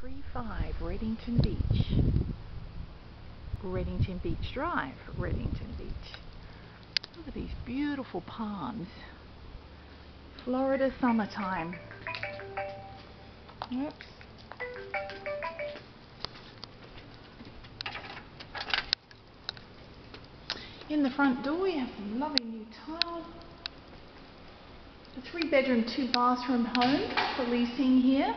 335 Redington Beach. Redington Beach Drive, Redington Beach. Look at these beautiful palms. Florida summertime. Oops. In the front door we have some lovely new tile. A three bedroom, two bathroom home for leasing here.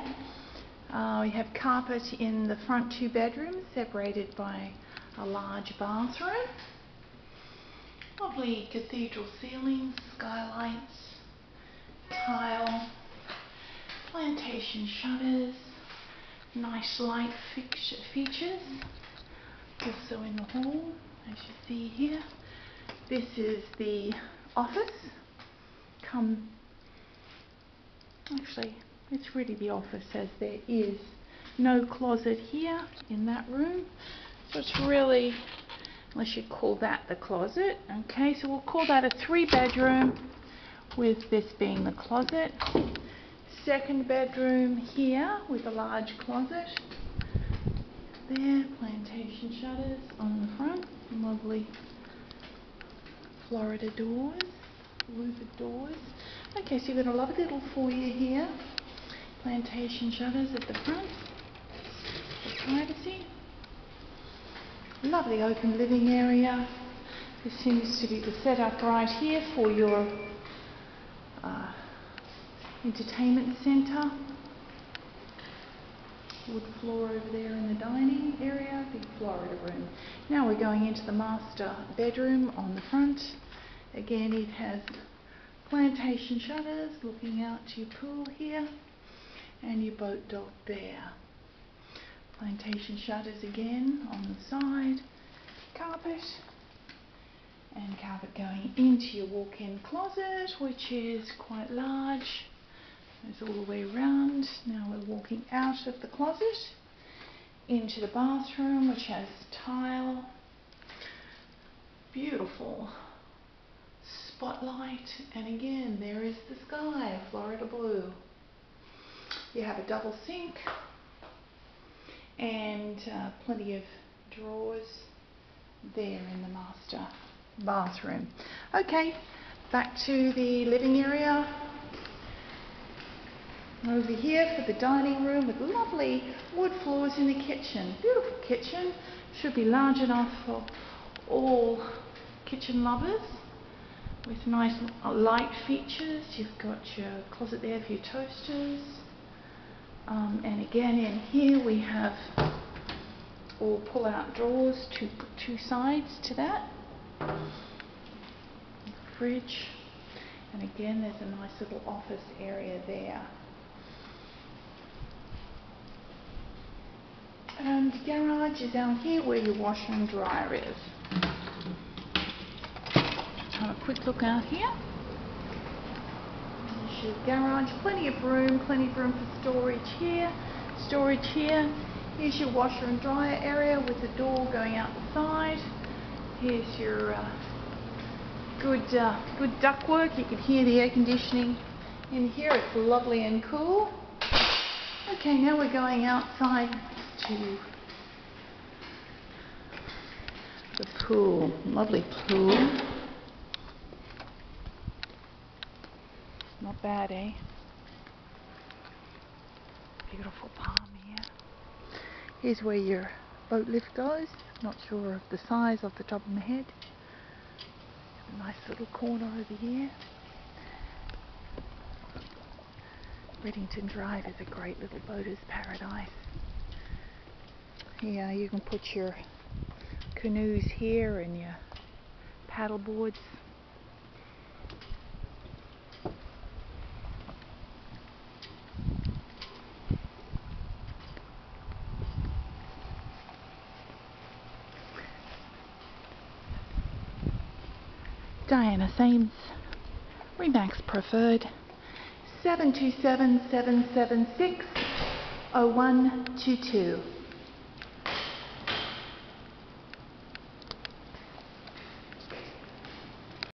Uh, we have carpet in the front two bedrooms separated by a large bathroom. Lovely cathedral ceilings, skylights, tile, plantation shutters, nice light features. Also in the hall, as you see here. This is the office. Come, actually, it's really the office as there is no closet here in that room. So it's really, unless you call that the closet. Okay, so we'll call that a three bedroom with this being the closet. Second bedroom here with a large closet. There, plantation shutters on the front. Lovely Florida doors, louvered doors. Okay, so you've got a lovely little foyer here. Plantation shutters at the front for privacy. Lovely open living area. This seems to be the setup right here for your uh, entertainment centre. Wood floor over there in the dining area, big Florida room. Now we're going into the master bedroom on the front. Again, it has plantation shutters looking out to your pool here and your boat dock there. Plantation shutters again on the side, carpet and carpet going into your walk-in closet which is quite large. It's all the way around. Now we're walking out of the closet into the bathroom which has tile. Beautiful spotlight and again there is the sky, Florida blue. You have a double sink and uh, plenty of drawers there in the master bathroom. Okay, back to the living area. Over here for the dining room with lovely wood floors in the kitchen. Beautiful kitchen. Should be large enough for all kitchen lovers with nice light features. You've got your closet there for your toasters. Um, and again in here we have all pull out drawers, two, two sides to that. Fridge. And again there's a nice little office area there. And garage is down here where your washer and dryer is have a quick look out here. Your garage, plenty of room, plenty of room for storage here, storage here. Here's your washer and dryer area with the door going out the side. Here's your uh, good uh, good ductwork. You can hear the air conditioning in here. It's lovely and cool. Okay, now we're going outside to the pool. Lovely pool. Bad, eh? Beautiful palm here. Here's where your boat lift goes. Not sure of the size off the top of my head. A nice little corner over here. Redington Drive is a great little boater's paradise. Yeah, you can put your canoes here and your paddle boards Diana Sames, Remax Preferred, 727 776 0122.